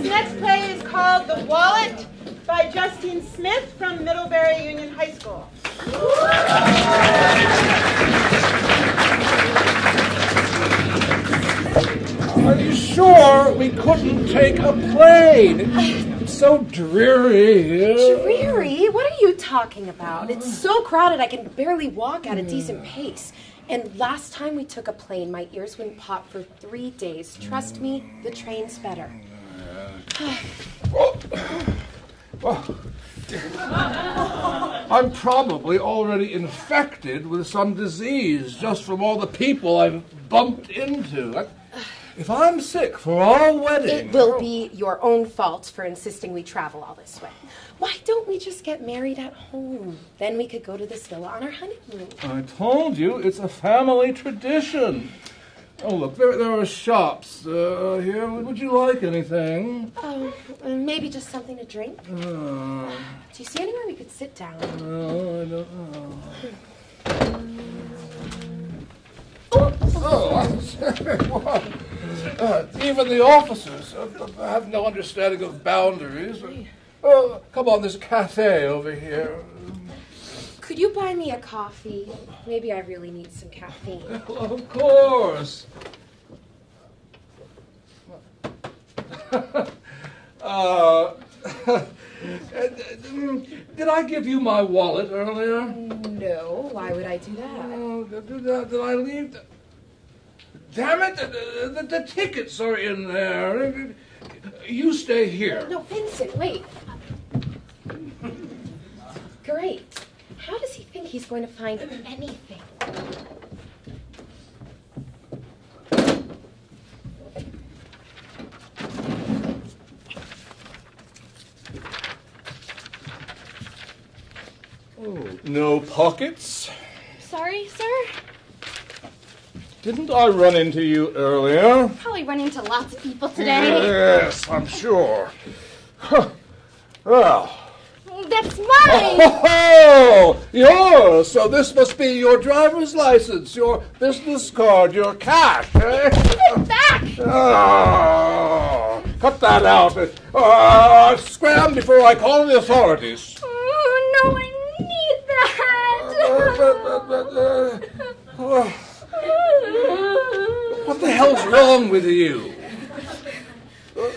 This next play is called The Wallet by Justine Smith from Middlebury Union High School. Are you sure we couldn't take a plane? It's so dreary here. Dreary? What are you talking about? It's so crowded I can barely walk at a decent hmm. pace. And last time we took a plane, my ears wouldn't pop for three days. Trust me, the train's better. I'm probably already infected with some disease just from all the people I've bumped into. I- If I'm sick for our wedding. It will be your own fault for insisting we travel all this way. Why don't we just get married at home? Then we could go to this villa on our honeymoon. I told you, it's a family tradition. Oh, look, there, there are shops uh, here. Would you like anything? Oh, maybe just something to drink? Uh, Do you see anywhere we could sit down? no, I don't know. Oh, what? Uh, even the officers have no understanding of boundaries. Oh, come on, there's a cafe over here. Could you buy me a coffee? Maybe I really need some caffeine. Of course. uh, did I give you my wallet earlier? No, why would I do that? Oh, did, did, did I leave? The... Damn it! The, the, the tickets are in there. You stay here. No, Vincent, wait. Great. How does he think he's going to find anything? Oh, no pockets. Sorry, sir. Didn't I run into you earlier? Probably run into lots of people today. Yes, I'm sure. Huh. Well. That's mine. Oh, yours. So this must be your driver's license, your business card, your cash, eh? Give it back. Oh, cut that out. Uh, scram before I call the authorities. Oh, no, I need that. Uh, what the hell's wrong with you?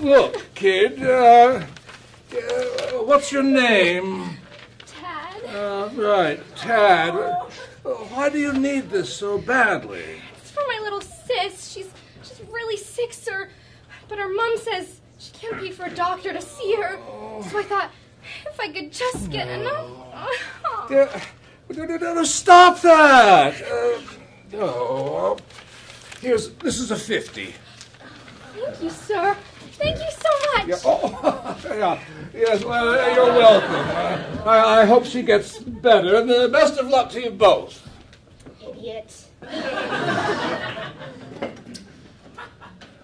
Look, kid, uh, uh, what's your name? Tad. Uh, right, Tad. Uh, Why do you need this so badly? It's for my little sis. She's she's really sick, sir. But her mom says she can't pay for a doctor to see her. So I thought if I could just get enough. Uh, no, no, no, no, stop that! Uh, oh, here's this is a fifty. Thank you, sir. Thank you so Yeah, oh, yeah, yes, well, uh, you're welcome. Uh, I, I hope she gets better, and the best of luck to you both. Idiot.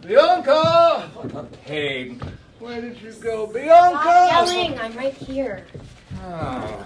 Bianca! What a pain. Where did you go, Stop Bianca? yelling, I'm right here. Ah.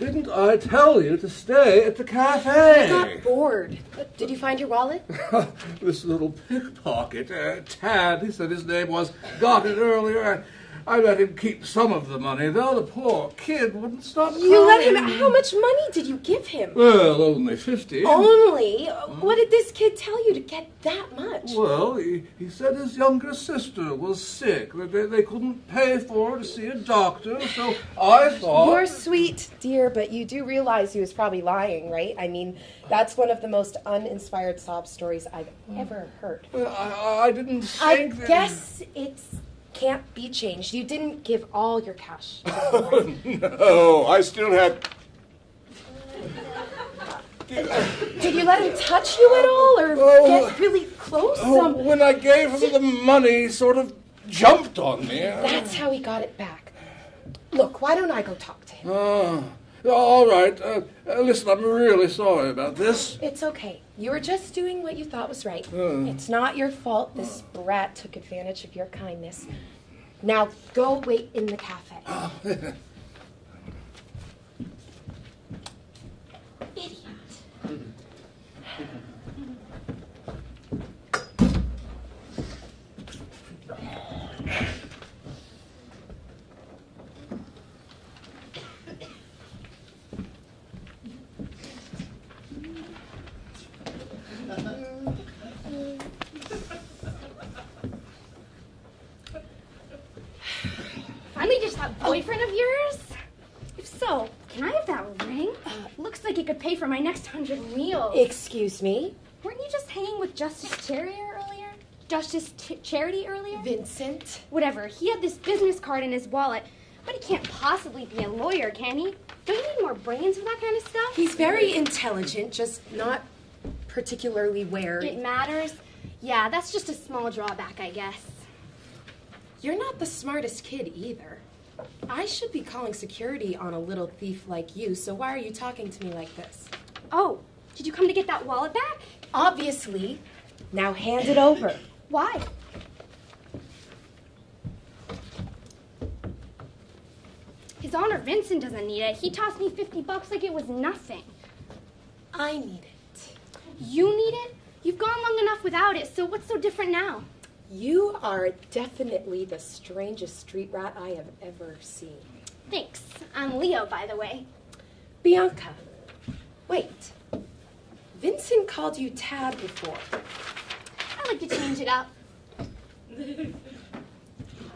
Didn't I tell you to stay at the cafe? I got bored. Did you find your wallet? this little pickpocket, uh, Tad, he said his name was, got it earlier. I, let him keep some of the money, though. The poor kid wouldn't stop crying. You let him. How much money did you give him? Well, only fifty. Only? What did this kid tell you to get that much? Well, he, he said his younger sister was sick. that They, they couldn't pay for her to see a doctor, so I thought. You're sweet, dear, but you do realize he was probably lying, right? I mean, that's one of the most uninspired sob stories I've ever heard. Well, I, I didn't I that- guess it's can't be changed. You didn't give all your cash. no, I still had. Did you let him touch you at all, or Oh. get really close? Oh, when I gave him the money, he sort of jumped on me. that's how he got it back. Look, why don't I go talk to him? Oh, all right. Uh, uh, listen, I'm really sorry about this. It's okay. You were just doing what you thought was right. Hmm. It's not your fault this brat took advantage of your kindness. Now go wait in the cafe. like it could pay for my next hundred meals. Excuse me? Weren't you just hanging with Justice Charity earlier? Justice T- Charity earlier? Vincent? Whatever. He had this business card in his wallet, but he can't possibly be a lawyer, can he? Don't you need more brains for that kind of stuff? He's very intelligent, just not particularly wary. It matters. Yeah, that's just a small drawback, I guess. You're not the smartest kid either. I should be calling security on a little thief like you, so why are you talking to me like this? Oh, did you come to get that wallet back? Obviously. Now hand it over. Why? His Honor Vincent doesn't need it. He tossed me 50 bucks like it was nothing. I need it. You need it? You've gone long enough without it, so what's so different now? You are definitely the strangest street rat I have ever seen. Thanks. I'm Leo, by the way. Bianca, wait. Vincent called you Tab before. I like to change it up.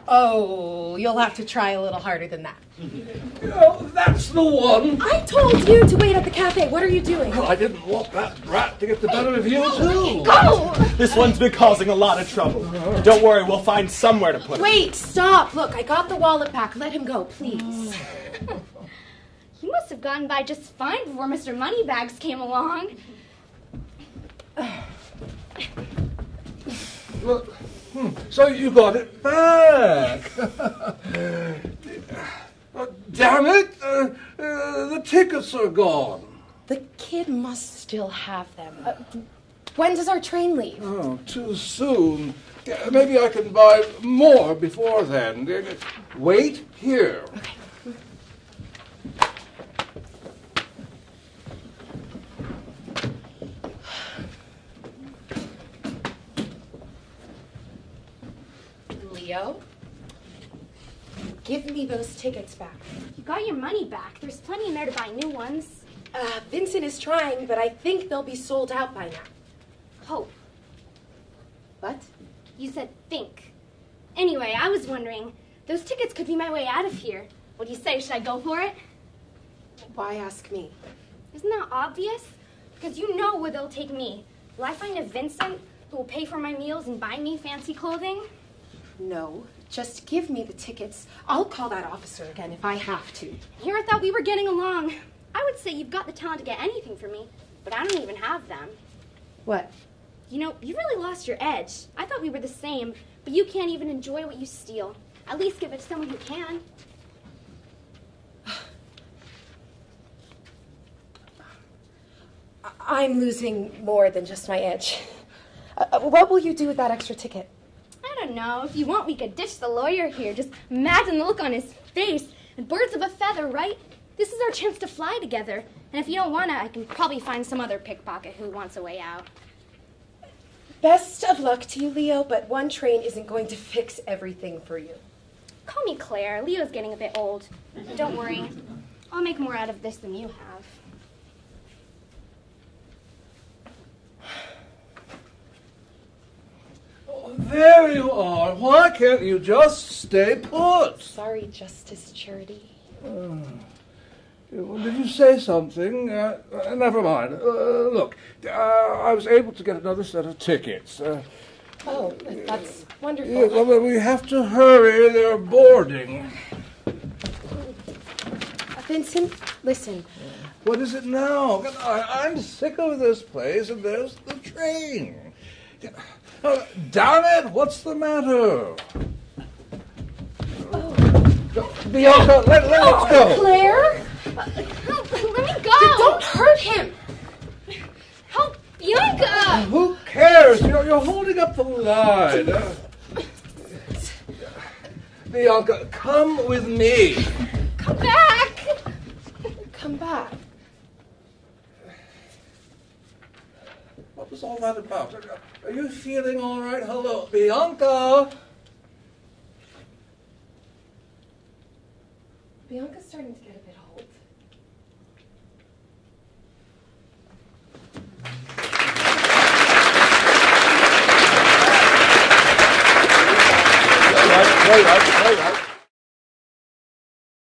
Oh, you'll have to try a little harder than that. Oh, that's the one. I told you to wait at the cafe. What are you doing? Well, I didn't want that brat to get the better of you, too. Go! This one's been causing a lot of trouble. Don't worry, we'll find somewhere to put it. Wait, stop. Look, I got the wallet back. Let him go, please. You must have gotten by just fine before Mr. Moneybags came along. Well, hmm, So you got it back. Damn it! Uh, uh, the tickets are gone. The kid must still have them. Uh, when does our train leave? Oh, too soon. Maybe I can buy more before then. Uh, Wait here. Leo, give me those tickets back. You got your money back. There's plenty in there to buy new ones. Uh, Vincent is trying, but I think they'll be sold out by now. Hope. What? You said think. Anyway, I was wondering, those tickets could be my way out of here. What do you say? Should I go for it? Why ask me? Isn't that obvious? Because you know where they'll take me. Will I find a Vincent who will pay for my meals and buy me fancy clothing? No, just give me the tickets. I'll call that officer again if I have to. Here I thought we were getting along. I would say you've got the talent to get anything from me, but I don't even have them. What? You know, you really lost your edge. I thought we were the same, but you can't even enjoy what you steal. At least give it to someone who can. I'm losing more than just my edge. Uh, uh, what will you do with that extra ticket? I don't know. If you want, we could ditch the lawyer here. Just imagine the look on his face. And birds of a feather, right? This is our chance to fly together. And if you don't want to, I can probably find some other pickpocket who wants a way out. Best of luck to you, Leo, but one train isn't going to fix everything for you. Call me Claire. Leo's getting a bit old. Don't worry. I'll make more out of this than you have. There you are. Why can't you just stay put? Sorry, Justice Charity. Did you say something? Uh, uh, never mind. Uh, look, uh, I was able to get another set of tickets. Uh, Oh, that's wonderful. yes, well, we have to hurry. They're boarding. Uh, Vincent, listen. What is it now? I, I'm sick of this place, and there's the train. Uh, damn it! What's the matter? Bianca, let, let us go. Claire? Help! Let me go! Don't hurt him! Help! Bianca! Who cares? You're, you're holding up the line. Uh, Bianca, come with me. Come back! Come back. What was all that about? Are you feeling all right? Hello, Bianca. Bianca's starting to get a bit old. Right, right, right, right, right.